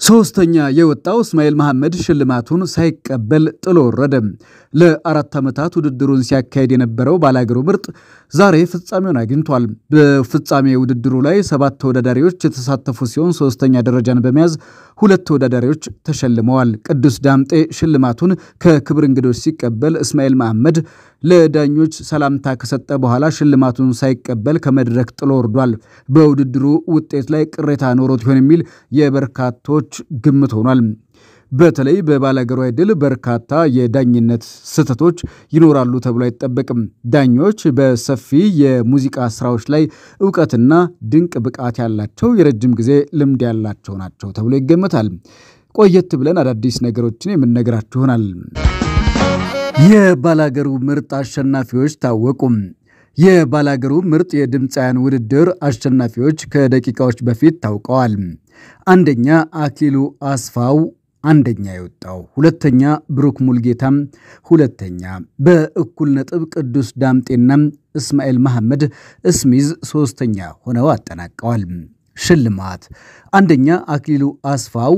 ሶስተኛ የወጣው እስማኤል መሐመድ ሽልማቱን ሳይቀበል ጥሎ ወረደ። ለአራት ዓመታት ውድድሩን ሲያካሄድ የነበረው ባላገሩ ምርጥ ዛሬ ፍጻሜውን አግኝቷል። በፍጻሜ ውድድሩ ላይ ሰባት ተወዳዳሪዎች የተሳተፉ ሲሆን ሶስተኛ ደረጃን በመያዝ ሁለት ተወዳዳሪዎች ተሸልመዋል። ቅዱስ ዳምጤ ሽልማቱን ከክብር እንግዶች ሲቀበል፣ እስማኤል መሐመድ ለዳኞች ሰላምታ ከሰጠ በኋላ ሽልማቱን ሳይቀበል ከመድረክ ጥሎ ወርዷል። በውድድሩ ውጤት ላይ ቅሬታ ኖሮት ይሆን የሚል የበርካቶች ግምት ሆኗል። በተለይ በባላገሩ አይድል በርካታ የዳኝነት ስህተቶች ይኖራሉ ተብሎ አይጠበቅም። ዳኞች በሰፊ የሙዚቃ ስራዎች ላይ እውቀትና ድንቅ ብቃት ያላቸው የረጅም ጊዜ ልምድ ያላቸው ናቸው ተብሎ ይገመታል። ቆየት ብለን አዳዲስ ነገሮችን የምንነግራችሁ ይሆናል። የባላገሩ ምርጥ አሸናፊዎች ታወቁ። የባላገሩ ምርጥ የድምፃውያን ውድድር አሸናፊዎች ከደቂቃዎች በፊት ታውቀዋል። አንደኛ አክሊሉ አስፋው አንደኛ የወጣው፣ ሁለተኛ ብሩክ ሙልጌታም ሁለተኛ፣ በእኩል ነጥብ ቅዱስ ዳምጤና እስማኤል መሐመድ እስሚዝ ሶስተኛ ሆነው አጠናቀዋል። ሽልማት አንደኛ አክሊሉ አስፋው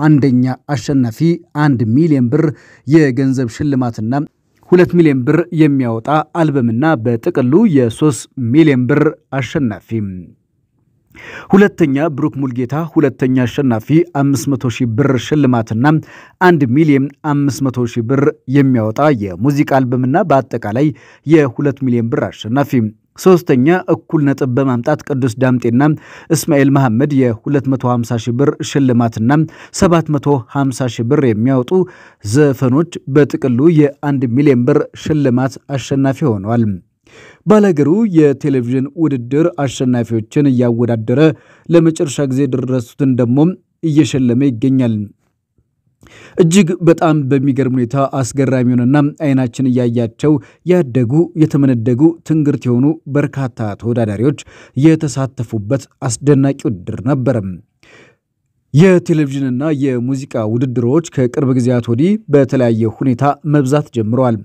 አንደኛ አሸናፊ አንድ ሚሊዮን ብር የገንዘብ ሽልማትና ሁለት ሚሊዮን ብር የሚያወጣ አልበምና በጥቅሉ የሶስት ሚሊዮን ብር አሸናፊ። ሁለተኛ ብሩክ ሙልጌታ ሁለተኛ አሸናፊ 500 ሺህ ብር ሽልማትና 1 ሚሊዮን 500 ሺህ ብር የሚያወጣ የሙዚቃ አልበምና በአጠቃላይ የ2 ሚሊዮን ብር አሸናፊ። ሶስተኛ እኩል ነጥብ በማምጣት ቅዱስ ዳምጤና እስማኤል መሐመድ የ250 ሺህ ብር ሽልማትና 750 ሺህ ብር የሚያወጡ ዘፈኖች በጥቅሉ የ1 ሚሊዮን ብር ሽልማት አሸናፊ ሆነዋል። ባላገሩ የቴሌቪዥን ውድድር አሸናፊዎችን እያወዳደረ ለመጨረሻ ጊዜ የደረሱትን ደግሞ እየሸለመ ይገኛል። እጅግ በጣም በሚገርም ሁኔታ አስገራሚውንና አይናችን እያያቸው ያደጉ የተመነደጉ ትንግርት የሆኑ በርካታ ተወዳዳሪዎች የተሳተፉበት አስደናቂ ውድድር ነበር። የቴሌቪዥንና የሙዚቃ ውድድሮች ከቅርብ ጊዜያት ወዲህ በተለያየ ሁኔታ መብዛት ጀምረዋል።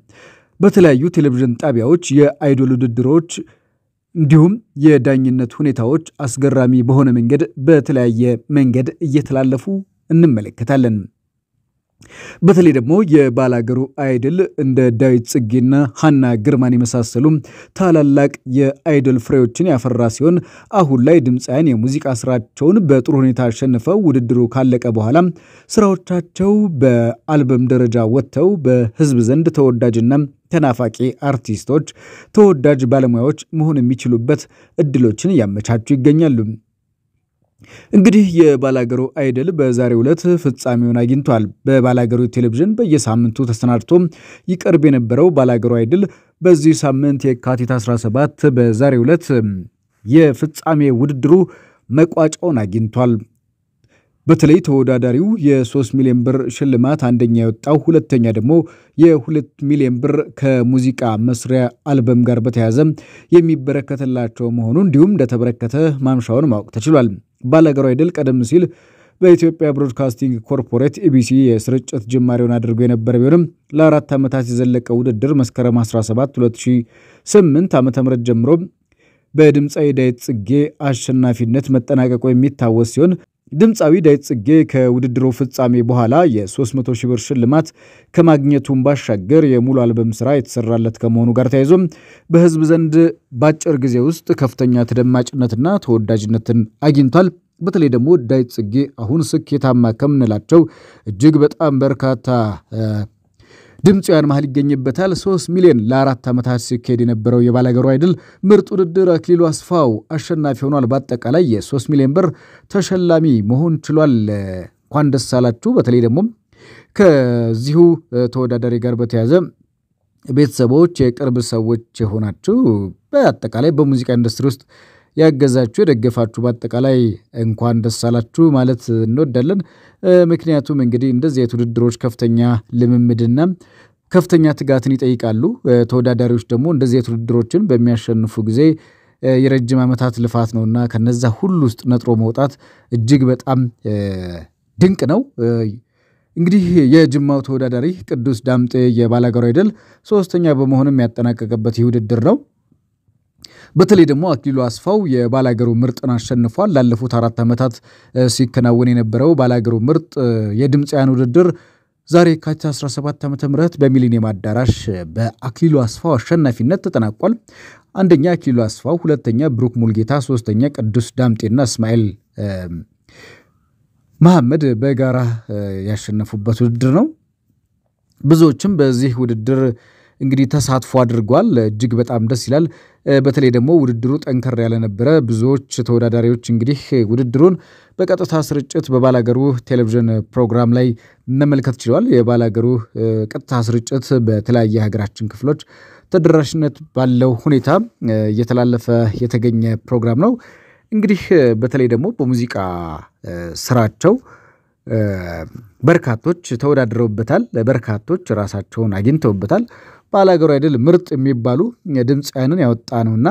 በተለያዩ ቴሌቪዥን ጣቢያዎች የአይዶል ውድድሮች እንዲሁም የዳኝነት ሁኔታዎች አስገራሚ በሆነ መንገድ በተለያየ መንገድ እየተላለፉ እንመለከታለን። በተለይ ደግሞ የባላገሩ አይድል እንደ ዳዊት ጽጌና ሀና ግርማን የመሳሰሉ ታላላቅ የአይድል ፍሬዎችን ያፈራ ሲሆን አሁን ላይ ድምፃውያን የሙዚቃ ስራቸውን በጥሩ ሁኔታ አሸንፈው ውድድሩ ካለቀ በኋላ ስራዎቻቸው በአልበም ደረጃ ወጥተው በሕዝብ ዘንድ ተወዳጅና ተናፋቂ አርቲስቶች፣ ተወዳጅ ባለሙያዎች መሆን የሚችሉበት እድሎችን እያመቻቹ ይገኛሉ። እንግዲህ የባላገሩ አይድል በዛሬው ዕለት ፍጻሜውን አግኝቷል። በባላገሩ ቴሌቪዥን በየሳምንቱ ተሰናድቶ ይቀርብ የነበረው ባላገሩ አይድል በዚህ ሳምንት የካቲት 17 በዛሬው ዕለት የፍጻሜ ውድድሩ መቋጫውን አግኝቷል። በተለይ ተወዳዳሪው የ3 ሚሊዮን ብር ሽልማት አንደኛ የወጣው ሁለተኛ ደግሞ የ2 ሚሊዮን ብር ከሙዚቃ መስሪያ አልበም ጋር በተያያዘ የሚበረከትላቸው መሆኑ እንዲሁም እንደተበረከተ ማምሻውን ማወቅ ተችሏል። ባላገሩ አይድል ቀደም ሲል በኢትዮጵያ ብሮድካስቲንግ ኮርፖሬት ኢቢሲ የስርጭት ጅማሬውን አድርጎ የነበረ ቢሆንም ለአራት ዓመታት የዘለቀ ውድድር መስከረም 17 2008 ዓ ም ጀምሮ በድምፃዊ ዳዊት ጽጌ አሸናፊነት መጠናቀቁ የሚታወስ ሲሆን ድምፃዊ ዳዊት ጽጌ ከውድድሩ ፍጻሜ በኋላ የ300 ሺህ ብር ሽልማት ከማግኘቱም ባሻገር የሙሉ አልበም ስራ የተሰራለት ከመሆኑ ጋር ተያይዞም በሕዝብ ዘንድ በአጭር ጊዜ ውስጥ ከፍተኛ ተደማጭነትና ተወዳጅነትን አግኝቷል። በተለይ ደግሞ ዳዊት ጽጌ አሁን ስኬታማ ከምንላቸው እጅግ በጣም በርካታ ድምፃውያን መሃል ይገኝበታል። ሶስት ሚሊዮን ለአራት ዓመታት ሲካሄድ የነበረው የባላገሩ አይድል ምርጥ ውድድር አክሊሉ አስፋው አሸናፊ ሆኗል። በአጠቃላይ የሶስት ሚሊዮን ብር ተሸላሚ መሆን ችሏል። እንኳን ደስ አላችሁ። በተለይ ደግሞ ከዚሁ ተወዳዳሪ ጋር በተያዘ ቤተሰቦች፣ የቅርብ ሰዎች የሆናችሁ በአጠቃላይ በሙዚቃ ኢንዱስትሪ ውስጥ ያገዛችሁ የደገፋችሁ በአጠቃላይ እንኳን ደስ አላችሁ ማለት እንወዳለን። ምክንያቱም እንግዲህ እንደዚህ አይነት ውድድሮች ከፍተኛ ልምምድና ከፍተኛ ትጋትን ይጠይቃሉ። ተወዳዳሪዎች ደግሞ እንደዚህ አይነት ውድድሮችን በሚያሸንፉ ጊዜ የረጅም ዓመታት ልፋት ነውና ከነዛ ሁሉ ውስጥ ነጥሮ መውጣት እጅግ በጣም ድንቅ ነው። እንግዲህ የጅማው ተወዳዳሪ ቅዱስ ዳምጤ የባላገሩ አይድል ሶስተኛ በመሆንም ያጠናቀቀበት ይህ ውድድር ነው። በተለይ ደግሞ አክሊሉ አስፋው የባላገሩ ምርጥን አሸንፏል። ላለፉት አራት ዓመታት ሲከናወን የነበረው ባላገሩ ምርጥ የድምፃውያን ውድድር ዛሬ የካቲት 17 ዓ ም በሚሊኒየም አዳራሽ በአክሊሉ አስፋው አሸናፊነት ተጠናቋል። አንደኛ አክሊሉ አስፋው፣ ሁለተኛ ብሩክ ሙልጌታ፣ ሶስተኛ ቅዱስ ዳምጤና እስማኤል መሐመድ በጋራ ያሸነፉበት ውድድር ነው። ብዙዎችም በዚህ ውድድር እንግዲህ ተሳትፎ አድርጓል። እጅግ በጣም ደስ ይላል። በተለይ ደግሞ ውድድሩ ጠንከር ያለ ነበረ። ብዙዎች ተወዳዳሪዎች እንግዲህ ውድድሩን በቀጥታ ስርጭት በባላገሩ ቴሌቪዥን ፕሮግራም ላይ መመልከት ችለዋል። የባላገሩ ቀጥታ ስርጭት በተለያየ ሀገራችን ክፍሎች ተደራሽነት ባለው ሁኔታ እየተላለፈ የተገኘ ፕሮግራም ነው። እንግዲህ በተለይ ደግሞ በሙዚቃ ስራቸው በርካቶች ተወዳድረውበታል። በርካቶች ራሳቸውን አግኝተውበታል። ባላገሩ አይድል ምርጥ የሚባሉ ድምፃውያንን ያወጣ ነውና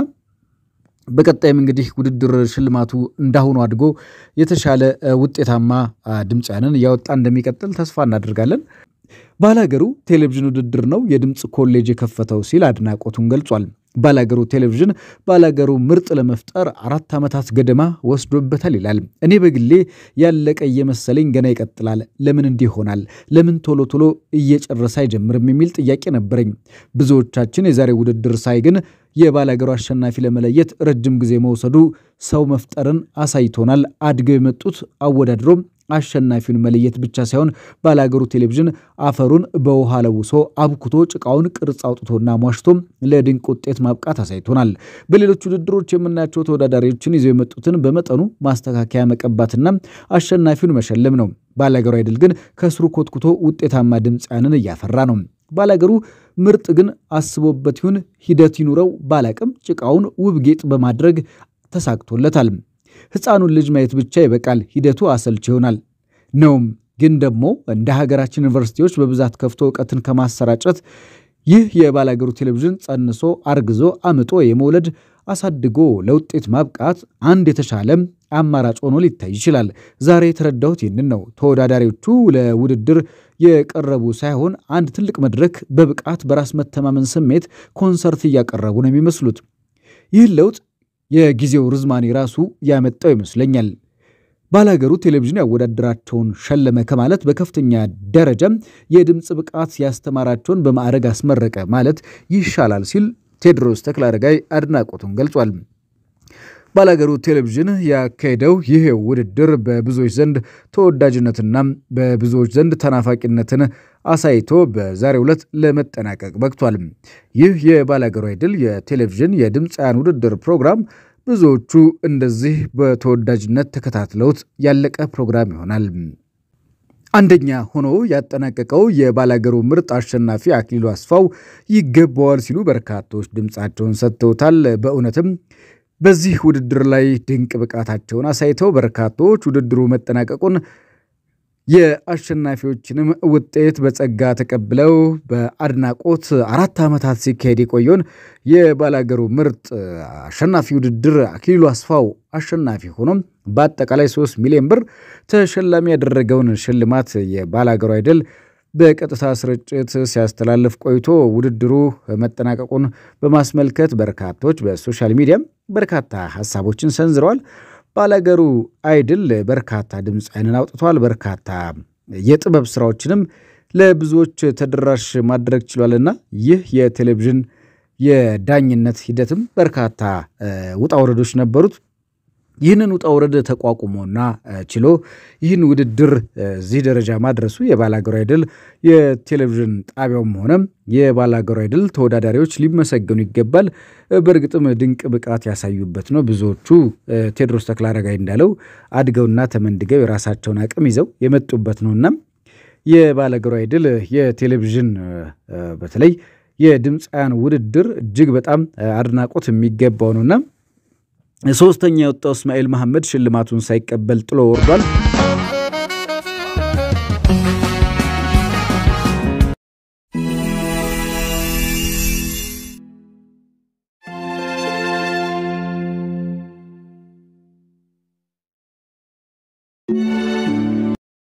በቀጣይም እንግዲህ ውድድር ሽልማቱ እንዳሁኑ አድጎ የተሻለ ውጤታማ ድምፃውያንን እያወጣ እንደሚቀጥል ተስፋ እናደርጋለን። ባላገሩ ቴሌቪዥን ውድድር ነው የድምፅ ኮሌጅ የከፈተው ሲል አድናቆቱን ገልጿል። ባላገሩ ቴሌቪዥን ባላገሩ ምርጥ ለመፍጠር አራት ዓመታት ገደማ ወስዶበታል ይላል። እኔ በግሌ ያለቀ እየመሰለኝ ገና ይቀጥላል። ለምን እንዲህ ይሆናል? ለምን ቶሎ ቶሎ እየጨረሰ አይጀምርም? የሚል ጥያቄ ነበረኝ። ብዙዎቻችን የዛሬ ውድድር ሳይ ግን የባላገሩ አሸናፊ ለመለየት ረጅም ጊዜ መውሰዱ ሰው መፍጠርን አሳይቶናል። አድገው የመጡት አወዳድሮም አሸናፊውን መለየት ብቻ ሳይሆን ባላገሩ ቴሌቪዥን አፈሩን በውሃ ለውሶ አብኩቶ ጭቃውን ቅርጽ አውጥቶና ሟሽቶም ለድንቅ ውጤት ማብቃት አሳይቶናል። በሌሎች ውድድሮች የምናያቸው ተወዳዳሪዎችን ይዘው የመጡትን በመጠኑ ማስተካከያ መቀባትና አሸናፊውን መሸለም ነው። ባላገሩ አይድል ግን ከስሩ ኮትኩቶ ውጤታማ ድምፃያንን እያፈራ ነው። ባላገሩ ምርጥ ግን አስቦበት ይሁን ሂደት ይኑረው ባላቅም ጭቃውን ውብ ጌጥ በማድረግ ተሳክቶለታል። ሕፃኑን ልጅ ማየት ብቻ ይበቃል፣ ሂደቱ አሰልች ይሆናል ነውም። ግን ደግሞ እንደ ሀገራችን ዩኒቨርሲቲዎች በብዛት ከፍቶ እውቀትን ከማሰራጨት ይህ የባላገሩ ቴሌቪዥን ጸንሶ አርግዞ አምጦ የመውለድ አሳድጎ ለውጤት ማብቃት አንድ የተሻለ አማራጭ ሆኖ ሊታይ ይችላል። ዛሬ የተረዳሁት ይህንን ነው። ተወዳዳሪዎቹ ለውድድር የቀረቡ ሳይሆን አንድ ትልቅ መድረክ በብቃት በራስ መተማመን ስሜት ኮንሰርት እያቀረቡ ነው የሚመስሉት። ይህን ለውጥ የጊዜው ርዝማኔ ራሱ ያመጣው ይመስለኛል። ባላገሩ ቴሌቪዥን ያወዳደራቸውን ሸለመ ከማለት በከፍተኛ ደረጃም የድምፅ ብቃት ያስተማራቸውን በማዕረግ አስመረቀ ማለት ይሻላል ሲል ቴዎድሮስ ተክለአረጋይ አድናቆቱን ገልጿል። ባላገሩ ቴሌቪዥን ያካሄደው ይህ ውድድር በብዙዎች ዘንድ ተወዳጅነትና በብዙዎች ዘንድ ተናፋቂነትን አሳይቶ በዛሬው ዕለት ለመጠናቀቅ በቅቷል። ይህ የባላገሩ አይድል የቴሌቪዥን የድምፃውያን ውድድር ፕሮግራም ብዙዎቹ እንደዚህ በተወዳጅነት ተከታትለውት ያለቀ ፕሮግራም ይሆናል። አንደኛ ሆኖ ያጠናቀቀው የባላገሩ ምርጥ አሸናፊ አክሊሉ አስፋው ይገባዋል ሲሉ በርካቶች ድምፃቸውን ሰጥተውታል። በእውነትም በዚህ ውድድር ላይ ድንቅ ብቃታቸውን አሳይተው በርካቶች ውድድሩ መጠናቀቁን የአሸናፊዎችንም ውጤት በጸጋ ተቀብለው በአድናቆት አራት ዓመታት ሲካሄድ የቆየውን የባላገሩ ምርጥ አሸናፊ ውድድር አክሊሉ አስፋው አሸናፊ ሆኖም በአጠቃላይ 3 ሚሊዮን ብር ተሸላሚ ያደረገውን ሽልማት የባላገሩ አይድል በቀጥታ ስርጭት ሲያስተላልፍ ቆይቶ ውድድሩ መጠናቀቁን በማስመልከት በርካቶች በ social media ም በርካታ ሀሳቦችን ሰንዝረዋል። ባላገሩ አይድል በርካታ ድምፃውያንን አውጥቷል። በርካታ የጥበብ ስራዎችንም ለብዙዎች ተደራሽ ማድረግ ችሏልና ይህ የቴሌቪዥን የዳኝነት ሂደትም በርካታ ውጣ ውረዶች ነበሩት። ይህንን ውጣ ውረድ ተቋቁሞና ችሎ ይህን ውድድር እዚህ ደረጃ ማድረሱ የባላገሩ አይድል የቴሌቪዥን ጣቢያውም ሆነ የባላገሩ አይድል ተወዳዳሪዎች ሊመሰገኑ ይገባል። በእርግጥም ድንቅ ብቃት ያሳዩበት ነው። ብዙዎቹ ቴዎድሮስ ተክለአረጋይ እንዳለው አድገውና ተመንድገው የራሳቸውን አቅም ይዘው የመጡበት ነውና የባላገሩ አይድል የቴሌቪዥን በተለይ የድምፃውያን ውድድር እጅግ በጣም አድናቆት የሚገባው ነውና ሶስተኛ የወጣው እስማኤል መሐመድ ሽልማቱን ሳይቀበል ጥሎ ወርዷል።